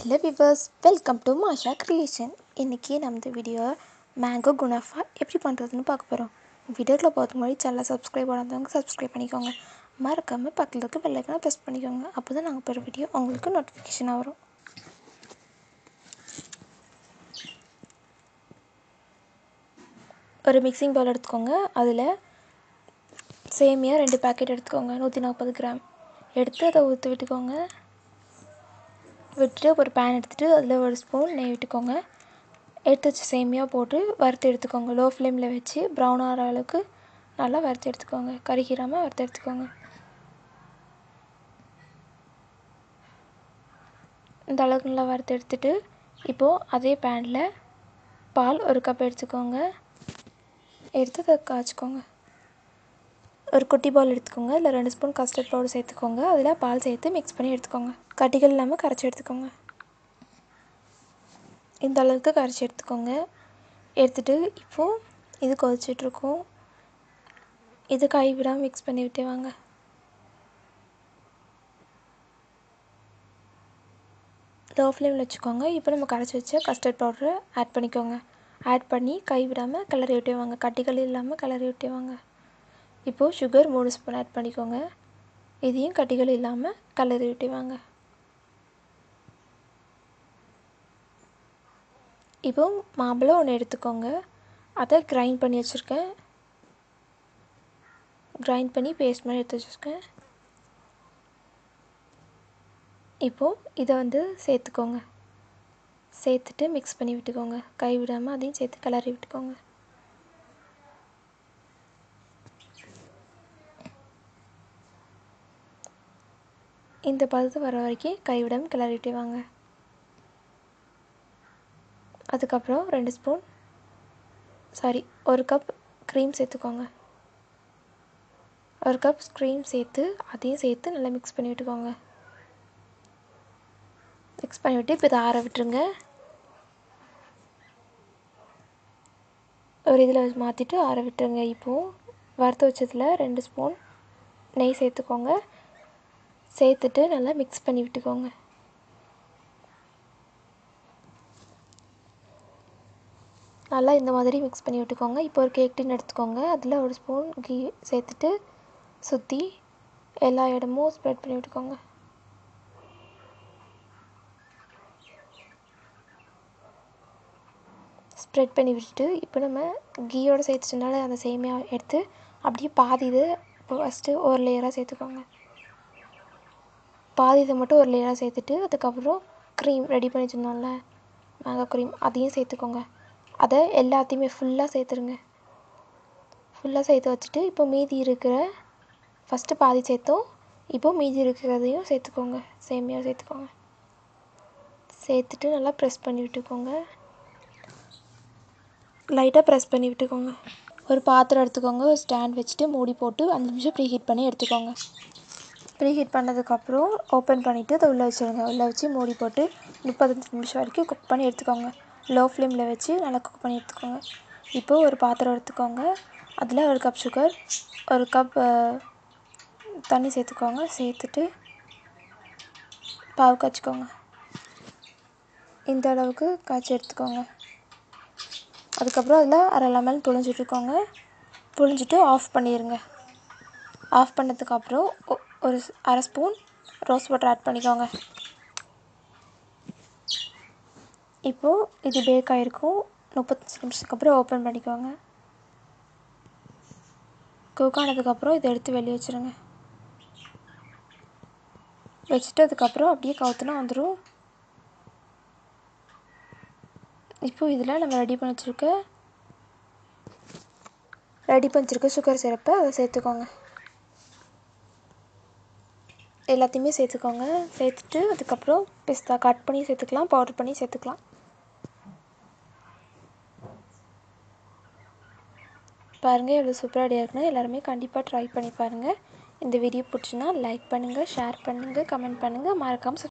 Hello viewers welcome to Masha creation இன்றைக்கி நம்ம video mango குணாஃபா எப்படி பண்ணுறதுன்னு பார்க்க போகிறோம் வீடியோக்குள்ள போகிறதுக்கு முன்னாடி சேனலை சப்ஸ்கிரைப் பண்ணாதவங்க சப்ஸ்கிரைப் பண்ணிக்கோங்க. மறக்காமல் பக்கத்தில் இருக்க வெள்ளைக்கான ப்ரெஸ் பண்ணிக்கோங்க. அப்போ தான் நாங்கள் போகிற வீடியோ உங்களுக்கு நோட்டிஃபிகேஷனாக வரும். ஒரு மிக்சிங் பவுல் எடுத்துக்கோங்க. அதில் சேமியா ரெண்டு பேக்கெட் எடுத்துக்கோங்க. நூற்றி நாற்பது கிராம். எடுத்து அதை ஊற்றி விட்டுக்கோங்க. விட்டுட்டு ஒரு பேன் எடுத்துகிட்டு அதில் ஒரு ஸ்பூன் நெய் விட்டுக்கோங்க. எடுத்து வச்ச சேமியா போட்டு வறுத்து எடுத்துக்கோங்க. லோ ஃப்ளேமில் வச்சு ப்ரௌன் ஆகிற அளவுக்கு நல்லா வறுத்து எடுத்துக்கோங்க. கருகிராமல் வறுத்து எடுத்துக்கோங்க. இந்த அளவுக்கு நல்லா வறுத்து எடுத்துட்டு இப்போது அதே பேனில் பால் ஒரு கப் எடுத்துக்கோங்க. எடுத்து அதை காய்ச்சிக்கோங்க. ஒரு குட்டி பால் எடுத்துக்கோங்க. அதில் ரெண்டு ஸ்பூன் கஸ்டர்ட் பவுடர் சேர்த்துக்கோங்க. அதில் பால் சேர்த்து மிக்ஸ் பண்ணி எடுத்துக்கோங்க. கட்டிகள் இல்லாமல் கரைச்சி எடுத்துக்கோங்க. இந்த அளவுக்கு கரைச்சி எடுத்துக்கோங்க. எடுத்துகிட்டு இப்போது இது கொதிச்சிட்ருக்கோம். இது கை விடாமல் மிக்ஸ் பண்ணி விட்டே வாங்க. லோ ஃப்ளேமில் வச்சுக்கோங்க. இப்போ நம்ம கரைச்சி வச்ச கஸ்டர்ட் பவுடரை ஆட் பண்ணிக்கோங்க. ஆட் பண்ணி கை விடாமல் கிளறி விட்டே வாங்க. கட்டிகள் இல்லாமல் கிளறி விட்டே வாங்க. இப்போது சுகர் மூணு ஸ்பூன் ஆட் பண்ணிக்கோங்க. இதையும் கட்டிகள் இல்லாமல் கலரி விட்டு வாங்க. இப்போ மாம்பழம் ஒன்று எடுத்துக்கோங்க. அதை கிரைண்ட் பண்ணி வச்சுருக்கேன். கிரைண்ட் பண்ணி பேஸ்ட் மாதிரி எடுத்து வச்சுருக்கேன். இப்போது இதை வந்து சேர்த்துக்கோங்க. சேர்த்துட்டு மிக்ஸ் பண்ணி விட்டுக்கோங்க. கை விடாமல் அதையும் சேர்த்து கிளறி விட்டுக்கோங்க. இந்த பதத்து வர வரைக்கும் கைவிடாமல் கிளறிட்டே வாங்க. அதுக்கப்புறம் ரெண்டு ஸ்பூன் சாரி ஒரு கப் க்ரீம் சேர்த்துக்கோங்க. ஒரு கப் க்ரீம் சேர்த்து அதையும் சேர்த்து நல்லா மிக்ஸ் பண்ணி விட்டுக்கோங்க. மிக்ஸ் பண்ணி விட்டு இப்போ இதை ஆற விட்டுருங்க. ஒரு இதில் மாற்றிட்டு ஆற விட்டுருங்க. இப்போது வறுத்து வச்சதில் ரெண்டு ஸ்பூன் நெய் சேர்த்துக்கோங்க. சேர்த்துட்டு நல்லா மிக்ஸ் பண்ணி விட்டுக்கோங்க. நல்லா இந்த மாதிரி மிக்ஸ் பண்ணி விட்டுக்கோங்க. இப்போ ஒரு கேக் டின் எடுத்துக்கோங்க. அதில் ஒரு ஸ்பூன் கீ சேர்த்துட்டு சுற்றி எல்லா இடமும் ஸ்ப்ரெட் பண்ணி விட்டுக்கோங்க. ஸ்ப்ரெட் பண்ணி விட்டுட்டு இப்போ நம்ம கீயோடு சேர்த்துட்டனால அந்த சேமியா எடுத்து அப்படியே பாதி இது ஃபஸ்ட்டு ஒரு லேயராக சேர்த்துக்கோங்க. பாதி இதை மட்டும் ஒரு லேயராக சேர்த்துட்டு அதுக்கப்புறம் க்ரீம் ரெடி பண்ணி வச்சுருந்தோம்ல மேங்கோ க்ரீம் அதையும் சேர்த்துக்கோங்க. அதை எல்லாத்தையுமே ஃபுல்லாக சேர்த்துருங்க. ஃபுல்லாக சேர்த்து வச்சுட்டு இப்போ மீதி இருக்கிற ஃபஸ்ட்டு பாதி சேர்த்தோம். இப்போ மீதி இருக்கிறதையும் சேர்த்துக்கோங்க. சேமியாக சேர்த்துக்கோங்க. சேர்த்துட்டு நல்லா ப்ரெஸ் பண்ணி விட்டுக்கோங்க. லைட்டாக ப்ரெஸ் பண்ணி விட்டுக்கோங்க. ஒரு பாத்திரம் எடுத்துக்கோங்க. ஒரு ஸ்டாண்ட் வச்சுட்டு மூடி போட்டு அஞ்சு நிமிஷம் ப்ரீ ஹீட் பண்ணி எடுத்துக்கோங்க. ப்ரீ ஹீட் பண்ணதுக்கப்புறம் ஓப்பன் பண்ணிவிட்டு அதை உள்ளே வச்சுருங்க. உள்ளே வச்சு மூடி போட்டு முப்பத்தஞ்சு நிமிஷம் வரைக்கும் குக் பண்ணி எடுத்துக்கோங்க. லோ ஃப்ளேமில் வச்சு நல்லா குக் பண்ணி எடுத்துக்கோங்க. இப்போது ஒரு பாத்திரம் எடுத்துக்கோங்க. அதில் ஒரு கப் சுகர் ஒரு கப் தண்ணி சேர்த்துக்கோங்க. சேர்த்துட்டு பாவு காய்ச்சிக்கோங்க. இந்த அளவுக்கு காய்ச்சி எடுத்துக்கோங்க. அதுக்கப்புறம் அதில் அரை லெமன் புழிஞ்சிட்ருக்கோங்க. புழிஞ்சிட்டு ஆஃப் பண்ணிடுங்க ஆஃப் பண்ணதுக்கப்புறம் ஒரு அரை ஸ்பூன் ரோஸ் வாட்டர் ஆட் பண்ணிக்கோங்க. இப்போது இது பேக் ஆகிருக்கும் முப்பத்தஞ்சு நிமிஷத்துக்கு அப்புறம் ஓப்பன் பண்ணிக்கோங்க. குக் ஆனதுக்கப்புறம் இதை எடுத்து வெளியே வச்சுருங்க. வச்சுட்டு அதுக்கப்புறம் அப்படியே கவுத்துனா வந்துடும் இப்போது இதில் நம்ம ரெடி பண்ணி வச்சுருக்க ரெடி பண்ணி வச்சுருக்க சுகர் சிரப்பை அதை சேர்த்துக்கோங்க. எல்லாத்தையுமே சேர்த்துக்கோங்க. சேர்த்துட்டு அதுக்கப்புறம் பிஸ்தா கட் பண்ணி சேர்த்துக்கலாம் பவுடர் பண்ணி சேர்த்துக்கலாம். பாருங்கள் எவ்வளோ சூப்பராக ரெடியாக இருக்குன்னு. எல்லாருமே கண்டிப்பாக ட்ரை பண்ணி பாருங்கள் இந்த வீடியோ பிடிச்சுன்னா லைக் பண்ணுங்கள் ஷேர் பண்ணுங்கள் கமெண்ட் பண்ணுங்கள் மறக்காமல்